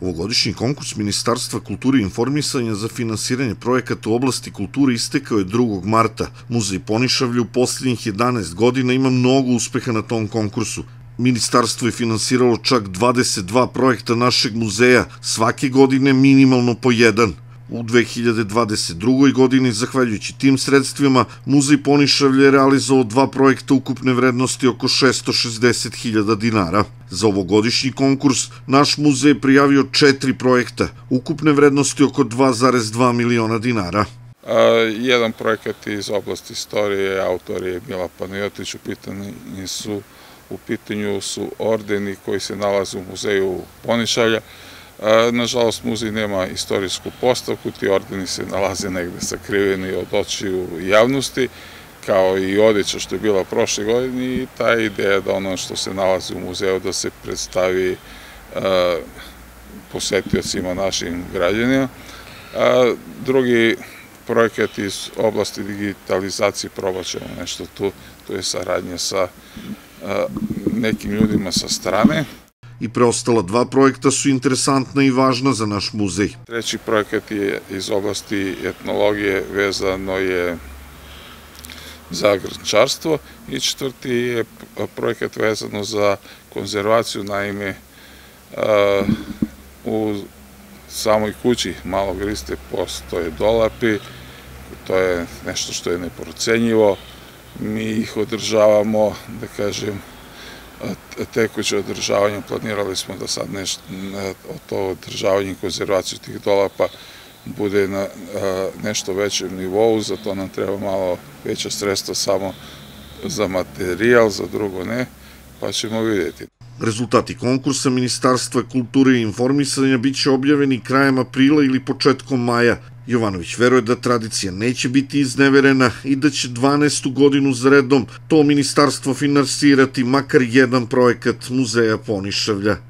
Ovogodišnji konkurs Ministarstva kulture i informisanja za finansiranje projekata u oblasti kulture istekao je 2. marta. Muzej Ponišavlju u posljednjih 11 godina ima mnogo uspeha na tom konkursu. Ministarstvo je finansiralo čak 22 projekta našeg muzeja, svake godine minimalno po jedan. U 2022. godini, zahvaljujući tim sredstvima, Muzej Ponišavlje je realizovao dva projekta ukupne vrednosti oko 660.000 dinara. Za ovogodišnji konkurs naš muzej je prijavio četiri projekta, ukupne vrednosti oko 2,2 miliona dinara. Jedan projekat iz oblasti istorije, autor je Mila Panajotić, u pitanju su, u pitanju su ordeni koji se nalaze u muzeju Ponišavlja, Nažalost, muzej nema istorijsku postavku, ti ordeni se nalaze negde sakriveni od očiju javnosti, kao i odeća što je bila prošle godine i ta ideja da ono što se nalazi u muzeju da se predstavi posetiocima našim građanima. Drugi projekat iz oblasti digitalizacije probat ćemo nešto tu, to je saradnja sa nekim ljudima sa strane i preostala dva projekta su interesantna i važna za naš muzej. Treći projekat je iz oblasti etnologije, vezano je za grčarstvo i četvrti je projekat vezano za konzervaciju, naime u samoj kući malog liste postoje dolapi, to je nešto što je neprocenjivo, mi ih održavamo, da kažem, tekuće održavanje, planirali smo da sad nešto, to održavanje i konzervaciju tih dolapa bude na nešto većem nivou, za to nam treba malo veća sredstva samo za materijal, za drugo ne, pa ćemo vidjeti. Rezultati konkursa Ministarstva kulture i informisanja biće objaveni krajem aprila ili početkom maja. Jovanović veruje da tradicija neće biti izneverena i da će 12. godinu za redom to ministarstvo finansirati makar jedan projekat muzeja Ponišavlja.